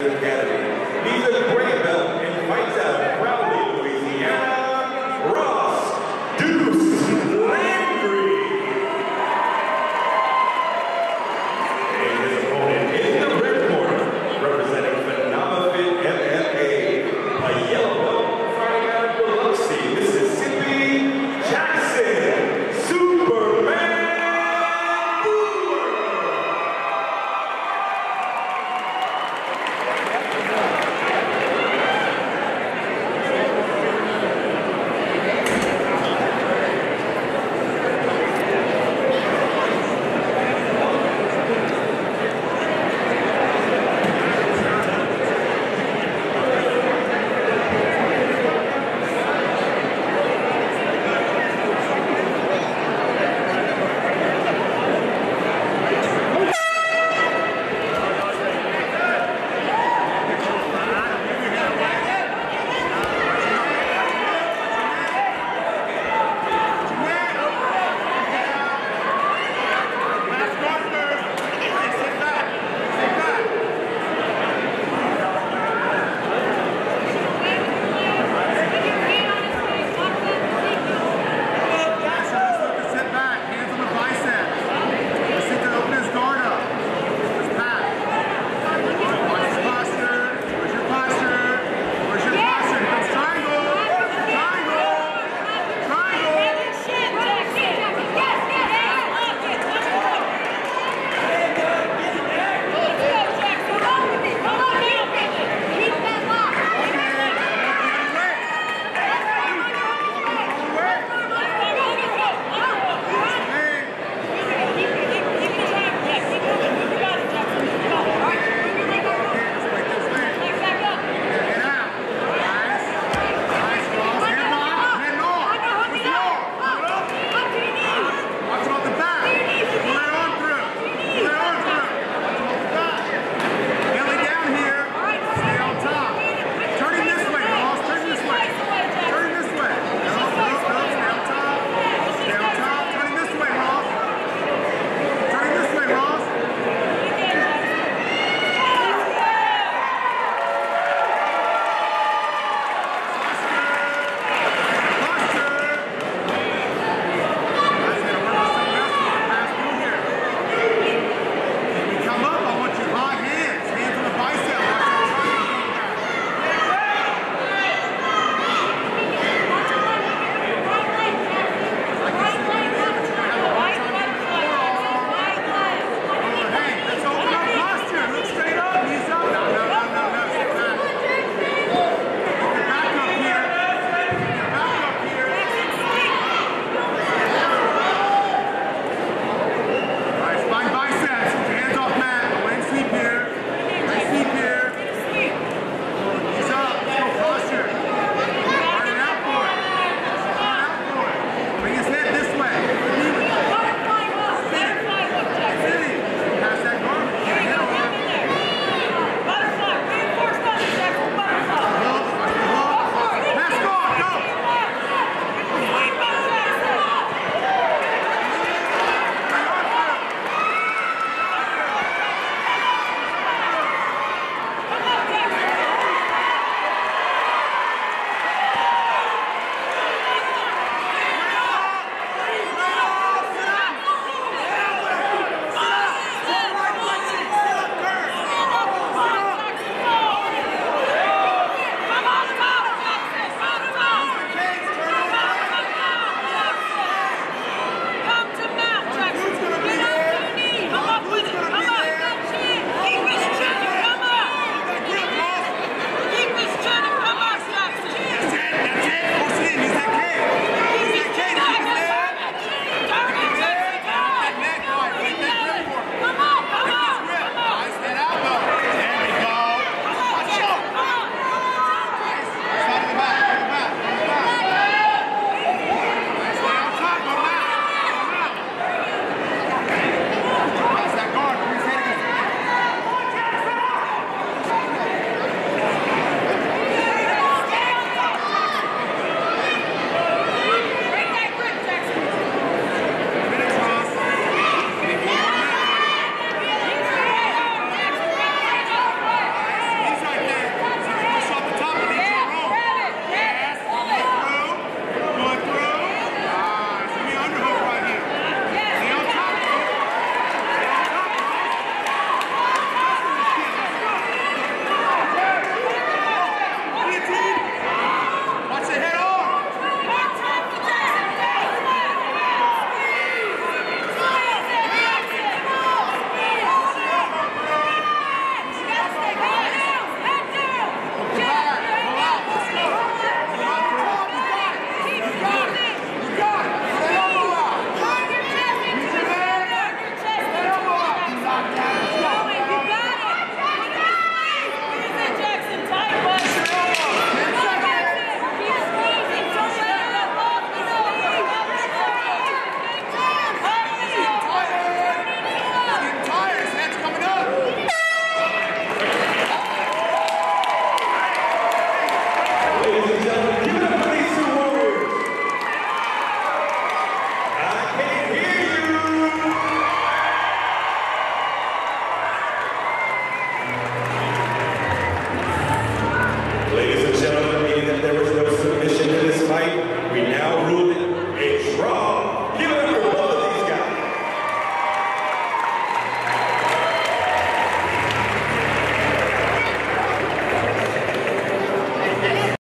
Academy.